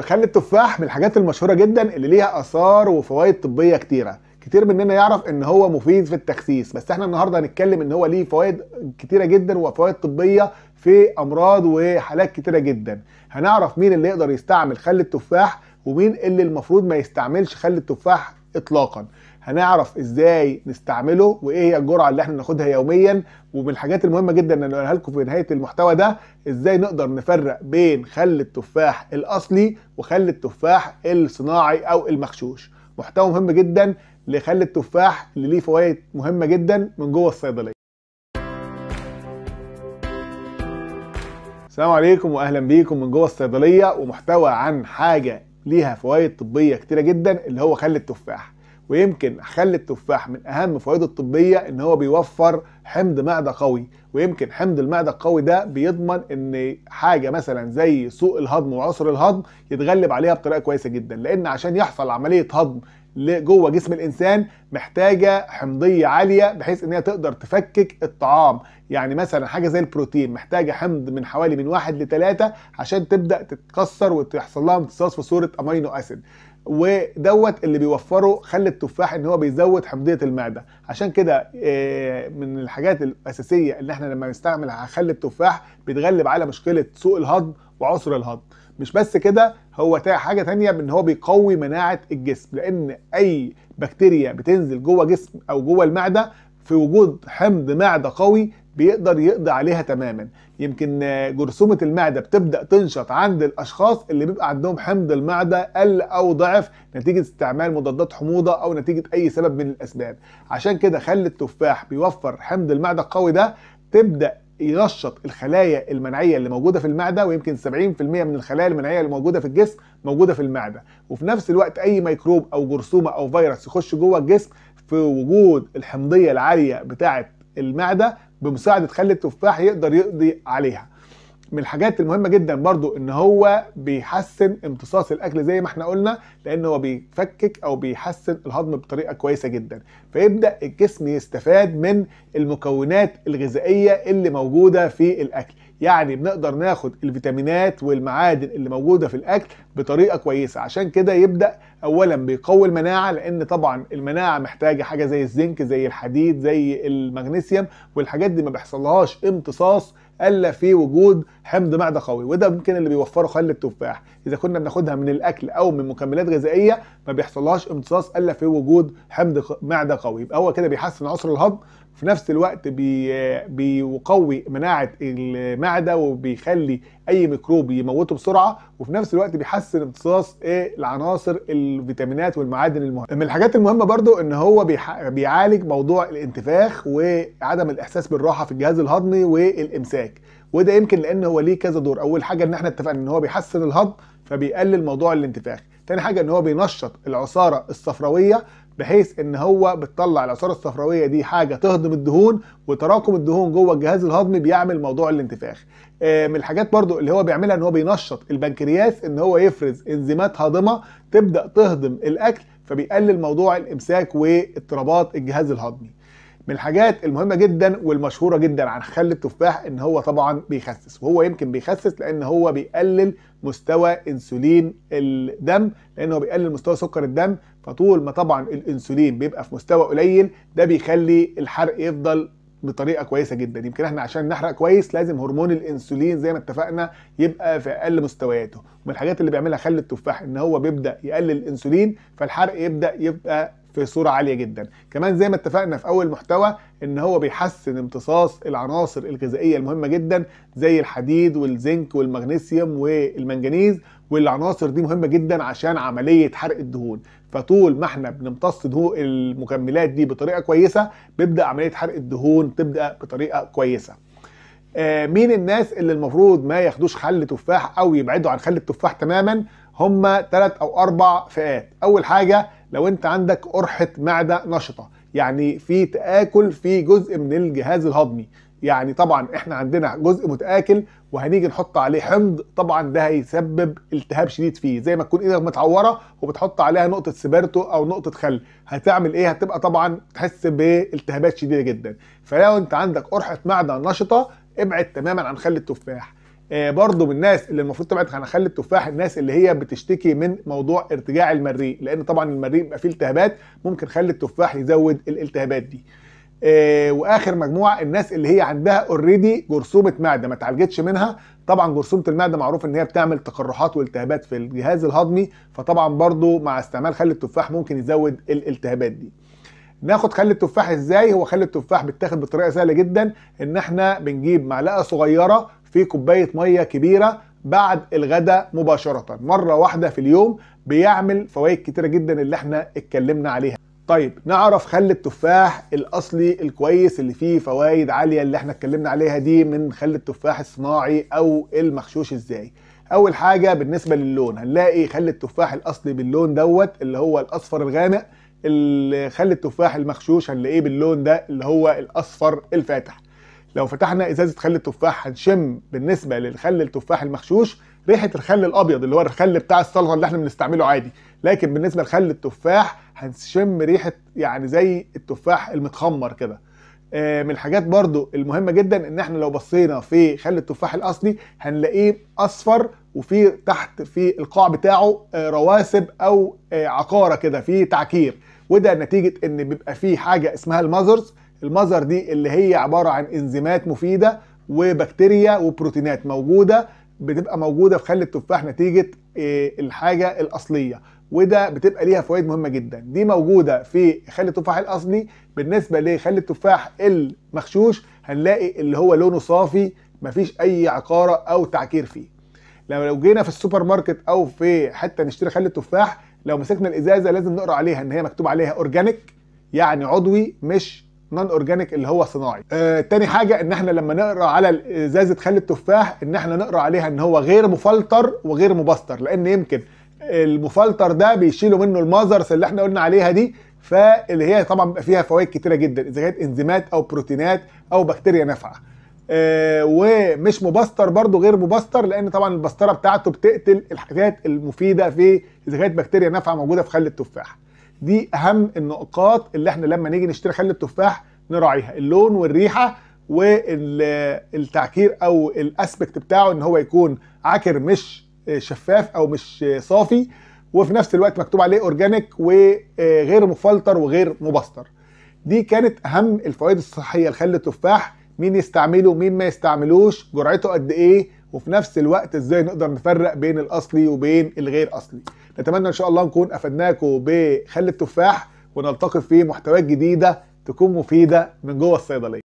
خل التفاح من الحاجات المشهورة جدا اللي ليها آثار وفوائد طبية كتيرة. كتير مننا يعرف إن هو مفيد في التخسيس بس إحنا النهارده هنتكلم إن هو ليه فوائد كتيرة جدا وفوائد طبية في أمراض وحالات كتيرة جدا. هنعرف مين اللي يقدر يستعمل خل التفاح ومين اللي المفروض ما يستعملش خل التفاح اطلاقا. هنعرف إزاي نستعمله وإيه هي الجرعة اللي إحنا ناخدها يوميا. ومن الحاجات المهمة جدا إن نقولها لكم في نهاية المحتوى ده إزاي نقدر نفرق بين خل التفاح الأصلي وخل التفاح الصناعي أو المغشوش. محتوى مهم جدا لخل التفاح اللي ليه فوائد مهمة جدا من جوه الصيدلية. السلام عليكم واهلا بيكم من جوه الصيدلية. ومحتوى عن حاجة ليها فوائد طبية كتيرة جدا اللي هو خل التفاح. ويمكن خل التفاح من أهم فوائده الطبية إن هو بيوفر حمض معدة قوي. ويمكن حمض المعدة القوي ده بيضمن إن حاجة مثلا زي سوء الهضم وعسر الهضم يتغلب عليها بطريقة كويسة جدا. لأن عشان يحصل عملية هضم جوه جسم الإنسان محتاجة حمضية عالية بحيث إن هي تقدر تفكك الطعام. يعني مثلا حاجة زي البروتين محتاجة حمض من حوالي من واحد لثلاثة عشان تبدأ تتكسر وتحصل لها امتصاص في صورة أمينو أسيد. ودوت اللي بيوفره خل التفاح إن هو بيزود حمضية المعدة. عشان كده من الحاجات الأساسية اللي إحنا لما نستعمل خل التفاح بيتغلب على مشكلة سوء الهضم وعسر الهضم. مش بس كده هو حاجة تانية إن هو بيقوي مناعة الجسم. لأن أي بكتيريا بتنزل جوه جسم أو جوه المعدة في وجود حمض معدة قوي بيقدر يقضي عليها تماما. يمكن جرثومة المعدة بتبدأ تنشط عند الأشخاص اللي بيبقى عندهم حمض المعدة قل أو ضعف نتيجة استعمال مضادات حموضة أو نتيجة أي سبب من الأسباب. عشان كده خل التفاح بيوفر حمض المعدة القوي ده تبدأ ينشط الخلايا المناعيه اللي موجودة في المعدة ويمكن 70% من الخلايا المناعيه اللي موجودة في الجسم موجودة في المعدة. وفي نفس الوقت أي ميكروب أو جرثومة أو فيروس يخش جوه الجسم في وجود الحمضية العالية بتاعة المعدة بمساعدة خل التفاح يقدر يقضي عليها. من الحاجات المهمة جدا برضو إن هو بيحسن امتصاص الأكل زي ما إحنا قلنا لأن هو بيفكك أو بيحسن الهضم بطريقة كويسة جدا. فيبدأ الجسم يستفاد من المكونات الغذائية اللي موجودة في الأكل. يعني بنقدر ناخد الفيتامينات والمعادن اللي موجودة في الأكل بطريقة كويسة. عشان كده يبدأ اولا بيقوي المناعة لأن طبعا المناعة محتاجة حاجة زي الزنك زي الحديد زي المغنيسيوم والحاجات دي ما بيحصلهاش امتصاص إلا في وجود حمض معدة قوي. وده ممكن اللي بيوفره خل التفاح. إذا كنا بناخدها من الأكل أو من مكملات غذائية ما بيحصلهاش امتصاص إلا في وجود حمض معدة قوي. يبقى هو كده بيحسن عسر الهضم في نفس الوقت بي بيقوي مناعة المعدة وبيخلي أي ميكروب يموته بسرعة وفي نفس الوقت بيحسن امتصاص إيه؟ العناصر الفيتامينات والمعادن المهمة. من الحاجات المهمة برضو إن هو بيعالج موضوع الانتفاخ وعدم الإحساس بالراحة في الجهاز الهضمي والإمساك. وده يمكن لأن هو ليه كذا دور. أول حاجة إن إحنا اتفقنا إن هو بيحسن الهضم فبيقلل موضوع الانتفاخ. تاني حاجة إن هو بينشط العصارة الصفراوية بحيث إن هو بتطلع العصاره الصفراوية دي حاجة تهضم الدهون وتراكم الدهون جوه الجهاز الهضمي بيعمل موضوع الانتفاخ. من الحاجات برضو اللي هو بيعملها إن هو بينشط البنكرياس إن هو يفرز إنزيمات هاضمة تبدأ تهضم الأكل فبيقلل موضوع الإمساك واضطرابات الجهاز الهضمي. من الحاجات المهمة جدا والمشهورة جدا عن خل التفاح إن هو طبعا بيخسس وهو يمكن بيخسس لأن هو بيقلل مستوى إنسولين الدم لأن هو بيقلل مستوى سكر الدم فطول ما طبعا الإنسولين بيبقى في مستوى قليل ده بيخلي الحرق يفضل بطريقة كويسة جدا. يمكن إحنا عشان نحرق كويس لازم هرمون الإنسولين زي ما اتفقنا يبقى في أقل مستوياته. ومن الحاجات اللي بيعملها خل التفاح إن هو بيبدأ يقلل الإنسولين فالحرق يبدأ يبقى في صورة عالية جدا. كمان زي ما اتفقنا في أول محتوى إن هو بيحسن امتصاص العناصر الغذائية المهمة جدا زي الحديد والزنك والمغنيسيوم والمنجنيز والعناصر دي مهمة جدا عشان عملية حرق الدهون. فطول ما إحنا بنمتص دهون المكملات دي بطريقة كويسة بيبدأ عملية حرق الدهون تبدأ بطريقة كويسة. آه مين الناس اللي المفروض ما ياخدوش خل تفاح أو يبعدوا عن خل التفاح تماما؟ هم ثلاث أو أربع فئات. أول حاجة لو أنت عندك قرحة معدة نشطة يعني في تآكل في جزء من الجهاز الهضمي. يعني طبعا إحنا عندنا جزء متآكل وهنيجي نحط عليه حمض طبعا ده هيسبب التهاب شديد فيه. زي ما تكون إيدك متعورة وبتحط عليها نقطة سبرتو أو نقطة خل. هتعمل إيه؟ هتبقى طبعا تحس بالتهابات شديدة جدا. فلو أنت عندك قرحة معدة نشطة ابعد تماما عن خل التفاح. آه، برضو من الناس اللي المفروض تبعد عن خل التفاح الناس اللي هي بتشتكي من موضوع ارتجاع المريء لأن طبعا المريء بيبقى فيه التهابات ممكن خل التفاح يزود الالتهابات دي. واخر مجموعه الناس اللي هي عندها اوريدي جرثومه معده ما اتعالجتش منها. طبعا جرثومة المعدة معروف إن هي بتعمل تقرحات والتهابات في الجهاز الهضمي فطبعا برضو مع استعمال خل التفاح ممكن يزود الالتهابات دي. ناخد خل التفاح إزاي؟ هو خل التفاح بيتاخد بطريقة سهلة جدا إن إحنا بنجيب معلقة صغيرة في كوباية مية كبيرة بعد الغداء مباشرة مرة واحدة في اليوم بيعمل فوائد كتيرة جدا اللي إحنا اتكلمنا عليها. طيب نعرف خل التفاح الأصلي الكويس اللي فيه فوائد عالية اللي إحنا اتكلمنا عليها دي من خل التفاح الصناعي أو المغشوش إزاي؟ أول حاجة بالنسبة للون هنلاقي خل التفاح الأصلي باللون دوت اللي هو الأصفر الغامق خل التفاح المغشوش هنلاقيه باللون ده اللي هو الأصفر الفاتح. لو فتحنا إزازة خل التفاح هنشم بالنسبة للخل التفاح المغشوش ريحة الخل الأبيض اللي هو الخل بتاع السلطه اللي إحنا بنستعمله عادي. لكن بالنسبة لخل التفاح هنشم ريحة يعني زي التفاح المتخمر كده. آه، من الحاجات برضو المهمة جدا إن إحنا لو بصينا في خل التفاح الأصلي هنلاقيه أصفر وفي تحت في القاع بتاعه آه، رواسب أو آه، عقارة كده في تعكير. وده نتيجة إن بيبقى فيه حاجة اسمها المازرز المازر دي اللي هي عبارة عن إنزيمات مفيدة وبكتيريا وبروتينات موجودة بتبقى موجودة في خل التفاح نتيجة الحاجة الأصلية وده بتبقى ليها فوائد مهمة جدا. دي موجودة في خل التفاح الأصلي. بالنسبة لخل التفاح المغشوش هنلاقي اللي هو لونه صافي مفيش أي عكارة أو تعكير فيه. لو جينا في السوبر ماركت أو في حتة نشتري خل التفاح لو مسكنا الإزازة لازم نقرأ عليها إن هي مكتوب عليها organic يعني عضوي مش non organic اللي هو صناعي. آه تاني حاجة إن إحنا لما نقرأ على إزازة خل التفاح إن إحنا نقرأ عليها إن هو غير مفلتر وغير مبستر لأن يمكن المفلتر ده بيشيلوا منه المازرز اللي إحنا قلنا عليها دي فاللي هي طبعا بيبقى فيها فوائد كتيرة جدا إذا كانت إنزيمات أو بروتينات أو بكتيريا نافعة. آه ومش مبستر برضو غير مبستر لأن طبعا البسترة بتاعته بتقتل الحاجات المفيدة في إذا كانت بكتيريا نافعة موجودة في خل التفاح. دي أهم النقاط اللي إحنا لما نيجي نشتري خل التفاح نراعيها اللون والريحة والتعكير أو الأسبكت بتاعه إن هو يكون عكر مش شفاف أو مش صافي وفي نفس الوقت مكتوب عليه أورجانيك وغير مفلتر وغير مبستر. دي كانت أهم الفوائد الصحية لخل التفاح مين يستعمله مين ما يستعملوش جرعته قد إيه وفي نفس الوقت إزاي نقدر نفرق بين الأصلي وبين الغير أصلي. نتمنى إن شاء الله نكون أفدناكم بخل التفاح ونلتقي في محتويات جديدة تكون مفيدة من جوه الصيدلية.